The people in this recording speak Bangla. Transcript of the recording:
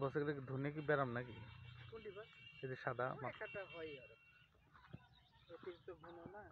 বসে গেলে ধনে কি ব্যারাম নাকি? সাদা হয় আর। অতিরিক্ত না।